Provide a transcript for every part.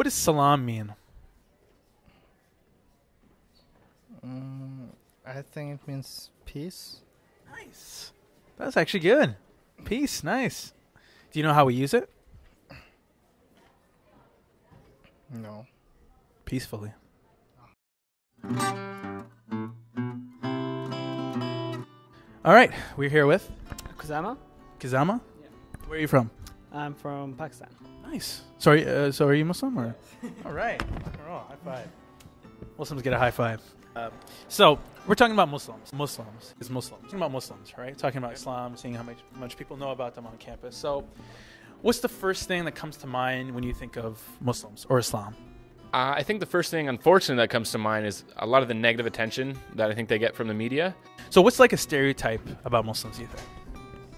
What does salam mean? Mm, I think it means peace. Nice. That's actually good. Peace. Nice. Do you know how we use it? No. Peacefully. All right, we're here with Kazama. Kizama. Where are you from? I'm from Pakistan. Nice. Sorry, uh, so are you Muslim or? All right. High five. Muslims get a high five. Um, so we're talking about Muslims. Muslims is Muslims. Talking about Muslims, right? Talking about Islam, seeing how much much people know about them on campus. So, what's the first thing that comes to mind when you think of Muslims or Islam? Uh, I think the first thing, unfortunately, that comes to mind is a lot of the negative attention that I think they get from the media. So, what's like a stereotype about Muslims? You think?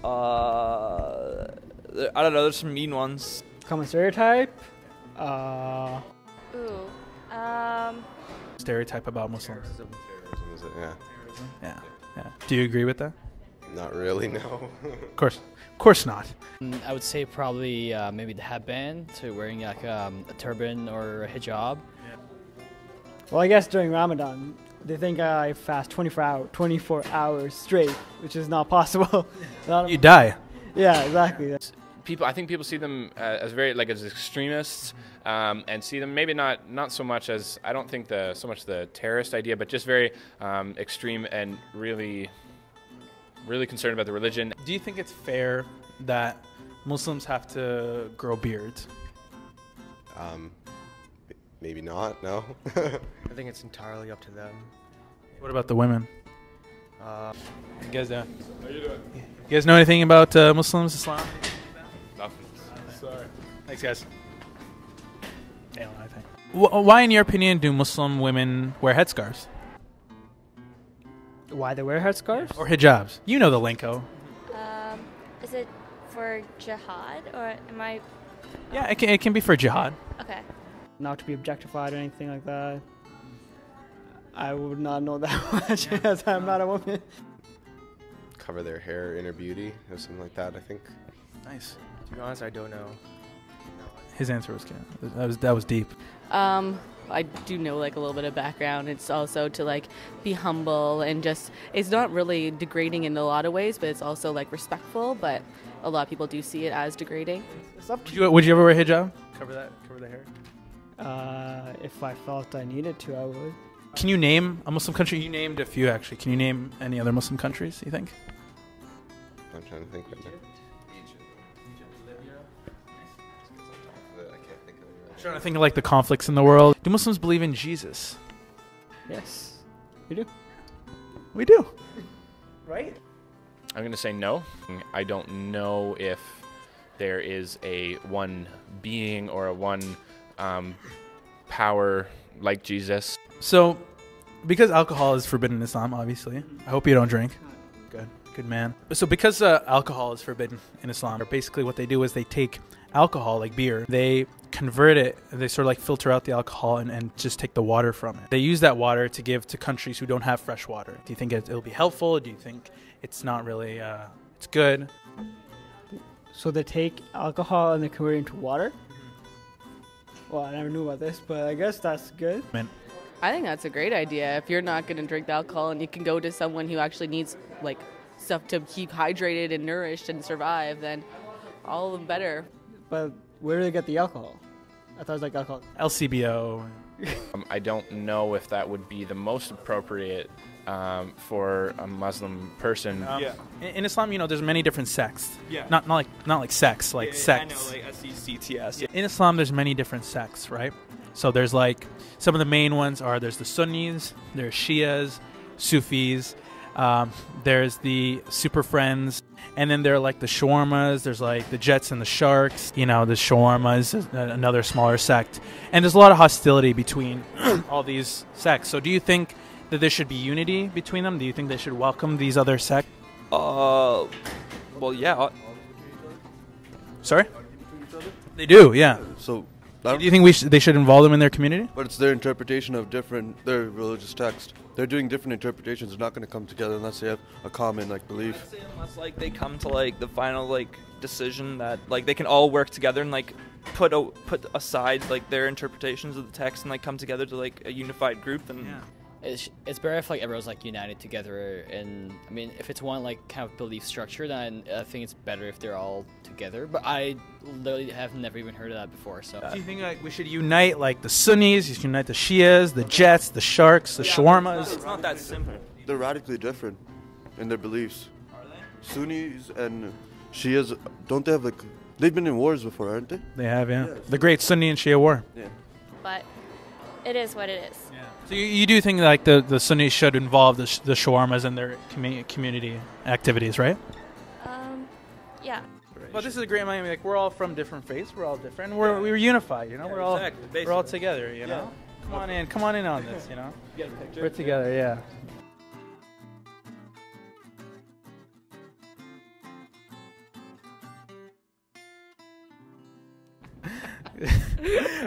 Uh, there- I don't know. There's some mean ones. Common stereotype. Uh, Ooh. Um. Stereotype about Muslims. Terrorism is it? Yeah. Yeah. Yeah. Do you agree with that? Not really, no. Of course. Of course not. Mm, I would say probably uh, maybe the headband to wearing like um, a turban or a hijab. Yeah. well, I guess during Ramadan, they think I fast 24 hour, 24 hours straight, which is not possible. Not- You die. yeah, exactly. People, I think people see them uh, as very like as extremists, um, and see them maybe not not so much as I don't think the so much the terrorist idea, but just very um, extreme and really, really concerned about the religion. Do you think it's fair that Muslims have to grow beards? Um, maybe not, no. I think it's entirely up to them. What about the women? Uh, You guys know? You guys know anything about uh, Muslims, Islam? Nothing. Sorry. Thanks, guys. They don't know Why, in your opinion, do Muslim women wear headscarves Why they wear headscarves? or hijabs? You know the lingo. Um. Is it for jihad or am I? Yeah, it can, it can be for jihad. Okay. Not to be objectified or anything like that. I would not know that much as I'm not a woman. Cover their hair, inner beauty, or something like that, I think. Nice. to be honest, I don't know. His answer was good. That was that was deep. Um, I do know like a little bit of background. It's also to like be humble and just it's not really degrading in a lot of ways, but it's also like respectful. But a lot of people do see it as degrading. It's up Would to you, would you ever wear hijab? Cover that. Cover the hair. Uh, if I felt I needed to, I would. Can you name a Muslim country? You named a few actually. Can you name any other Muslim countries? You think? I'm trying to think right now. Trying to think of like the conflicts in the world. Do Muslims believe in Jesus? Yes. we do? We do. Right? I'm going to say no. I don't know if there is a one being or a one um, power like Jesus. So, because alcohol is forbidden in Islam, obviously, I hope you don't drink. Good, good man. So, because uh, alcohol is forbidden in Islam, or basically what they do is they take alcohol, like beer, they convert it, they sort of like filter out the alcohol and, and just take the water from it. They use that water to give to countries who don't have fresh water. Do you think it, it'll be helpful? Do you think it's not really, uh, it's good? So they take alcohol and they convert it into water? Well, I never knew about this, but I guess that's good. Man. I think that's a great idea. If you're not going to drink the alcohol and you can go to someone who actually needs like stuff to keep hydrated and nourished and survive, then all the better. But where do they get the alcohol? I thought it was like alcohol. LCBO. Um, I don't know if that would be the most appropriate um, for a Muslim person. Um, Yeah. In, in Islam, you know, there's many different sects. Yeah. Not, not like not like sex, like Yeah, sects. I know, like S E C T S. Yeah. in Islam, there's many different sects, right? So there's like some of the main ones are there's the Sunnis, there's Shias, Sufis, um, there's the Super Friends, and then there are like the Shawarmas. There's like the Jets and the Sharks. You know, the Shawarmas, another smaller sect, and there's a lot of hostility between all these sects. So do you think that there should be unity between them? Do you think they should welcome these other sects? Uh, well, yeah. Sorry, they do. Yeah. So, Do you think we sh- they should involve them in their community? but it's their interpretation of different their religious text. They're doing different interpretations. They're not going to come together unless they have a common like belief. I'd say unless like they come to like the final like decision that like they can all work together and like put a, put aside like their interpretations of the text and like come together to like a unified group, then It's, it's better if like everyone's like united together and I mean if it's one like kind of belief structure then I think it's better if they're all together but I literally have never even heard of that before so Do you think like we should unite like the Sunnis, you should unite the Shias, the Jets, the Sharks, the Shawarmas? It's not that simple. They're radically different in their beliefs. Are they? Sunnis and Shias don't they have like they've been in wars before, aren't they? They have, yeah. The Great Sunni and Shia War. Yeah. But it is what it is. So you, you do think like the, the Sunnis should involve the, sh- the shawarmas in their commu- community activities, right? Um, yeah. Well, this is a great Miami. Like we're all from different faiths. We're all different. We're we're unified. You know, we're all exactly, we're all basically. together. You know, come on in, come on in on this. You know, Get we're together. Yeah.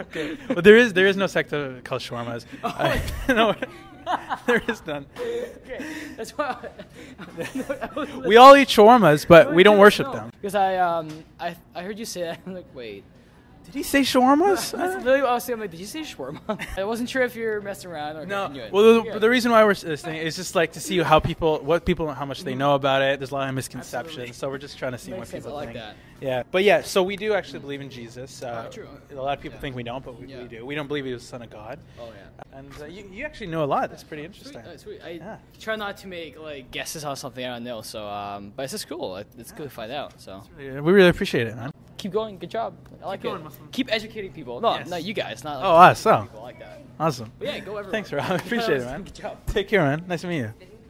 Okay. Well, there is there is no sect called shawarmas. I- no, there is none. okay that's why We all eat shawarmas, but we don't worship them. because I um I, I heard you say that I'm like wait Did he say shawarmas? that's literally what I was saying I'm like did you say shawarma I wasn't sure if you're messing around or No. Well, the, Yeah. the reason why we're listening is just like to see how people, what people, how much they know about it. There's a lot of misconceptions, Absolutely. so we're just trying to see Makes what sense, people I like think. that. Yeah, but yeah, so we do actually believe in Jesus. Uh, Oh, true. A lot of people think we don't, but we, we do. We don't believe he was the son of God. oh yeah And uh, you, you actually know a lot. That's pretty Sweet, interesting. uh, sweet. I Yeah. try not to make like guesses on something I don't know. So, um, but it's just cool. It, it's good to find out. So, Yeah, We really appreciate it, man. Keep going. Good job. I like going, it. Muslim. Keep educating people. No, Yes. no, you guys. Not like Oh, us. Oh, people I like that. awesome. But yeah, go everywhere. Thanks, Rob. Appreciate it, man. Good job. Take care, man. Nice to meet you.